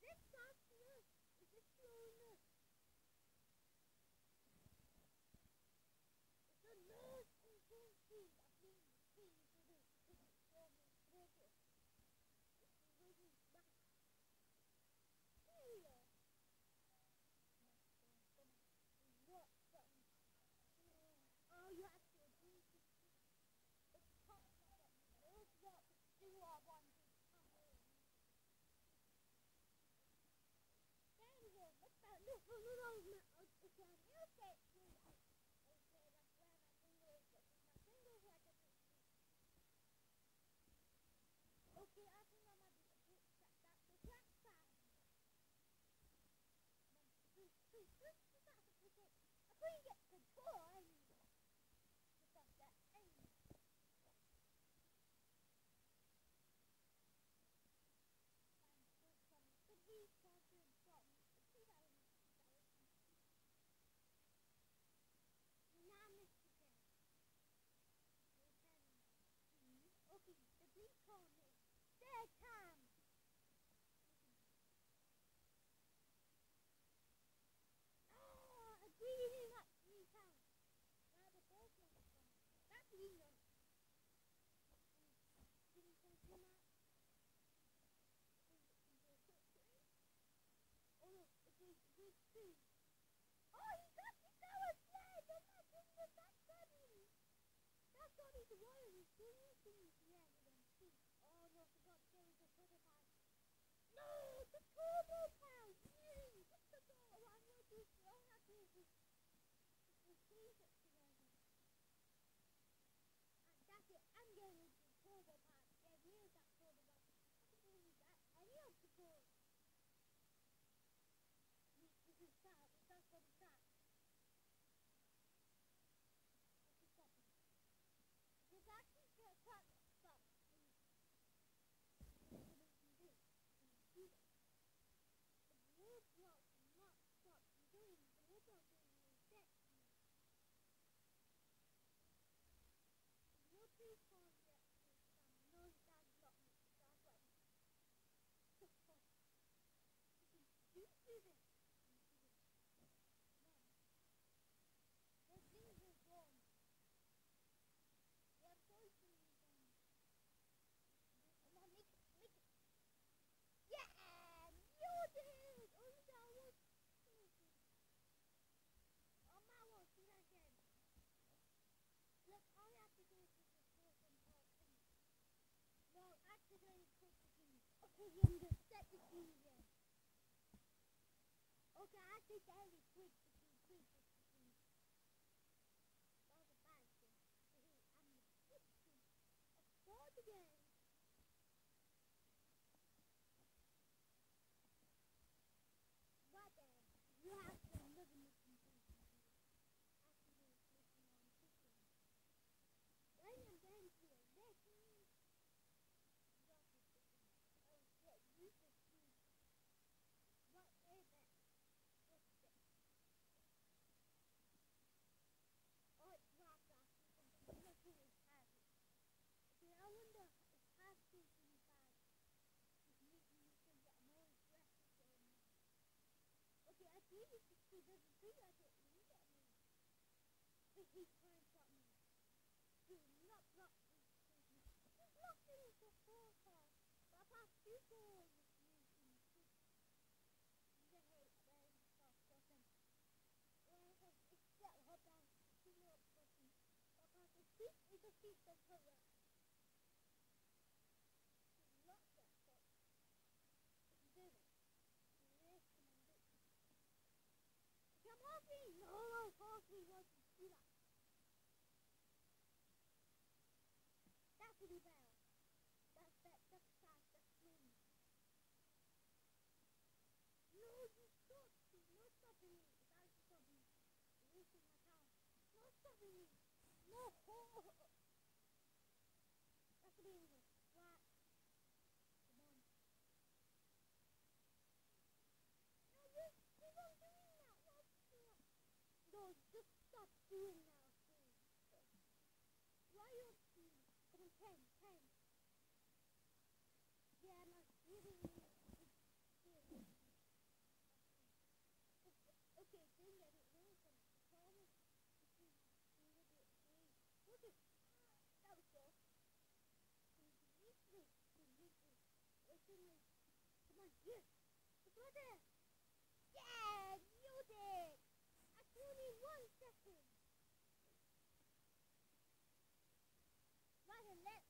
This time. Why are we doing this? him to set the key Okay, I think that is quick. Look in the forecast. Papa's Taffy No. No stopping me. Stopping me. No stopping me. No. That's don't just stop doing that. Why you... Look at it. Dad, only one second. Right and.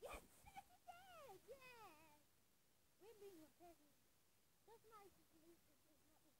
Yes!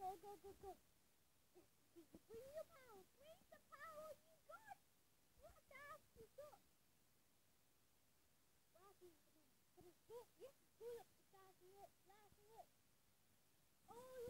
Go, go, go, go. Bring your power. Bring the power you got. What else you got? Laughing at him. But it's. Yes, pull up the glass and look. Glass and. Oh, yeah.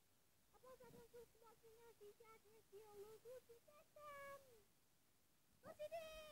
após a transformação da vida de biólogo de Tetan. Continue!